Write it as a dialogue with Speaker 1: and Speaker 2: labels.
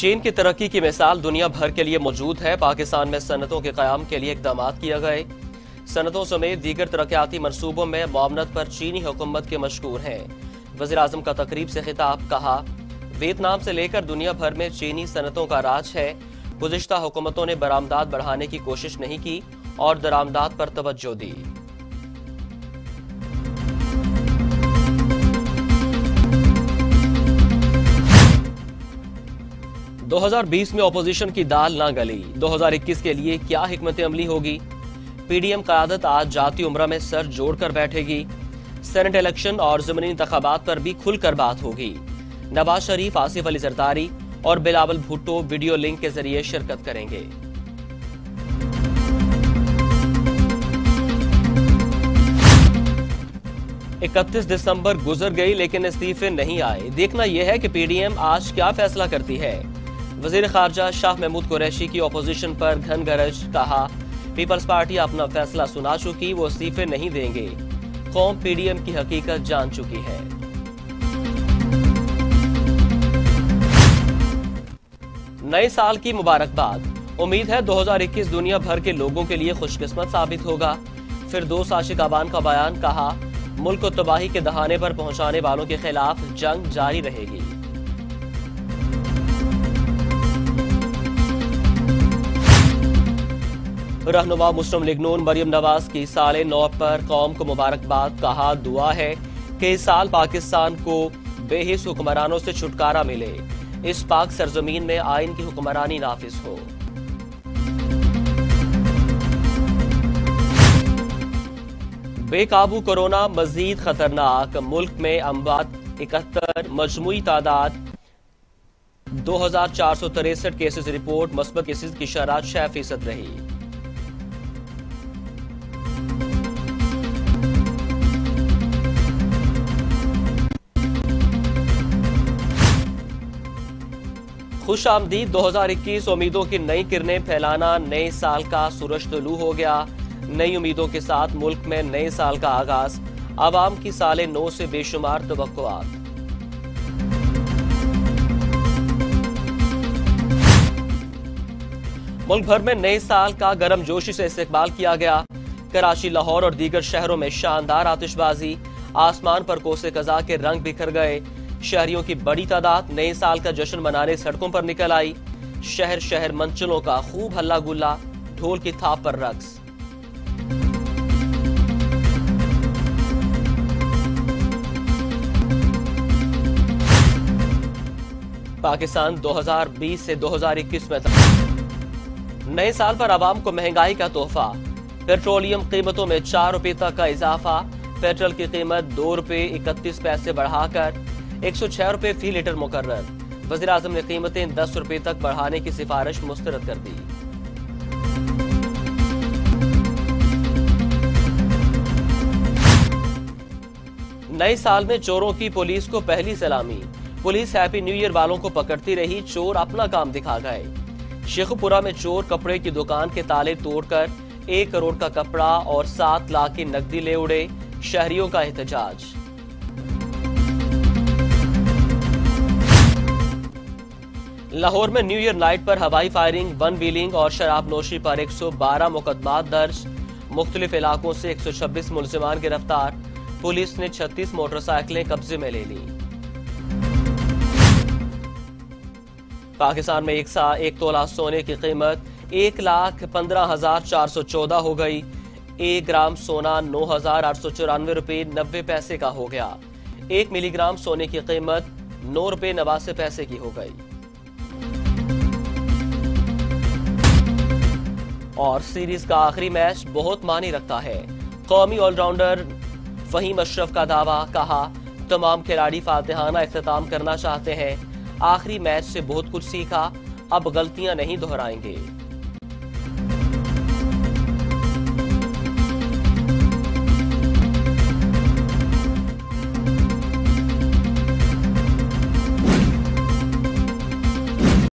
Speaker 1: चीन की तरक्की की मिसाल दुनिया भर के लिए मौजूद है। पाकिस्तान में सनतों के क्याम के लिए इकदाम किए गए। सनतों समेत दीगर तरक्याती मनसूबों में मामनत पर चीनी हुकूमत के मशहूर हैं। वजी अजम का तकरीब से खिताब कहा, वियतनाम से लेकर दुनिया भर में चीनी सनतों का राज है। गुजशत हुकूमतों ने बरामदात बढ़ाने की कोशिश नहीं की और दरामदात पर तवज्जो दी। 2020 में ऑपोजिशन की दाल ना गली। 2021 के लिए क्या हिकमत अमली होगी? पीडीएम क्यादत आज जाती उम्र में सर जोड़कर बैठेगी। सेनेट इलेक्शन और जमनी इंतबात पर भी खुलकर बात होगी। नवाज़ शरीफ, आसिफ अली जरदारी और बिलावल भुट्टो वीडियो लिंक के ज़रिए शिरकत करेंगे। इकतीस दिसंबर गुजर गई लेकिन इस्तीफे नहीं आए। देखना यह है कि पीडीएम आज क्या फैसला करती है। वज़ीर खारजा शाह महमूद कुरैशी की अपोजिशन पर घन गरज कहा पीपल्स पार्टी अपना फैसला सुना चुकी, वो इस्तीफे नहीं देंगे। कौम पीडीएम की हकीकत जान चुकी है। नए साल की मुबारकबाद। उम्मीद है 2021 दुनिया भर के लोगों के लिए खुशकिस्मत साबित होगा। फिर दो आशिक अबान का बयान, कहा, मुल्क को तबाही के दहाने पर पहुँचाने वालों के खिलाफ जंग जारी रहेगी। रहनुमा मुस्लिम लीग नून मरियम नवाज़ की साल नौ पर कौम को मुबारकबाद कहा दुआ है कि इस साल पाकिस्तान को बेहिस हुक्मरानों से छुटकारा मिले। इस पाक सरजमीन में आइन की हुक्मरानी नाफिज हो। बेकाबू कोरोना मजीद खतरनाक, मुल्क में अमवात इकहत्तर, मजमू तादाद दो हज़ार चार सौ तिरसठ केसेज रिपोर्ट, मस्बत केसेज की शराह छह फ़ीसद रही। खुश आमदीद 2021 उम्मीदों की नई किरणें फैलाना नए साल का सूरज तुलू हो गया। नई उम्मीदों के साथ मुल्क में नए साल का आगाज़, आवाम की साले नौ से बेशुमार तो मुल्क भर में नए साल का गर्म जोशी से इस्तेमाल किया गया। कराची, लाहौर और दीगर शहरों में शानदार आतिशबाजी। आसमान पर कोसे कजा के रंग बिखर गए। शहरियों की बड़ी तादाद नए साल का जश्न मनाने सड़कों पर निकल आई। शहर शहर मंचलों का खूब हल्ला गुल्ला ढोल की थाप पर रक्स। पाकिस्तान 2020 से 2021 में नए साल पर आवाम को महँगाई का तोहफा। पेट्रोलियम कीमतों में चार रुपए तक का इजाफा। पेट्रोल की कीमत दो रुपए इकतीस पैसे बढ़ाकर एक सौ छह रुपए फ़ी लीटर मुकर वजी अजम ने कीमतें दस रुपए तक बढ़ाने की सिफारिश मुस्तरद कर दी। नए साल में चोरों की पुलिस को पहली सलामी। पुलिस हैप्पी न्यू ईयर वालों को पकड़ती रही, चोर अपना काम दिखा गए। शेखपुरा में चोर कपड़े की दुकान के ताले तोड़कर एक करोड़ का कपड़ा और सात लाख की नकदी ले उड़े। शहरियों का एहतजाज। लाहौर में न्यू ईयर नाइट पर हवाई फायरिंग, वन व्हीलिंग और शराब नोशी पर 112 मुकदमा दर्ज। मुख्तलिफ़ इलाकों से 126 मुलजमान गिरफ़्तार। पुलिस ने 36 मोटरसाइकिलें कब्जे में ले ली। पाकिस्तान में एक सा, एक तोला सोने की कीमत एक लाख पंद्रह हज़ार चार सौ चौदह हो गई। एक ग्राम सोना नौ हज़ार आठ सौ चौरानवे रुपये नब्बे पैसे का हो गया। एक मिलीग्राम सोने की कीमत नौ रुपये नवासी पैसे की हो गई। और सीरीज़ का आखिरी मैच बहुत मानी रखता है। कौमी ऑलराउंडर फहीम अशरफ का दावा, कहा, तमाम खिलाड़ी फातेहाना अख्ताम करना चाहते हैं। आखिरी मैच से बहुत कुछ सीखा, अब गलतियाँ नहीं दोहराएँगे।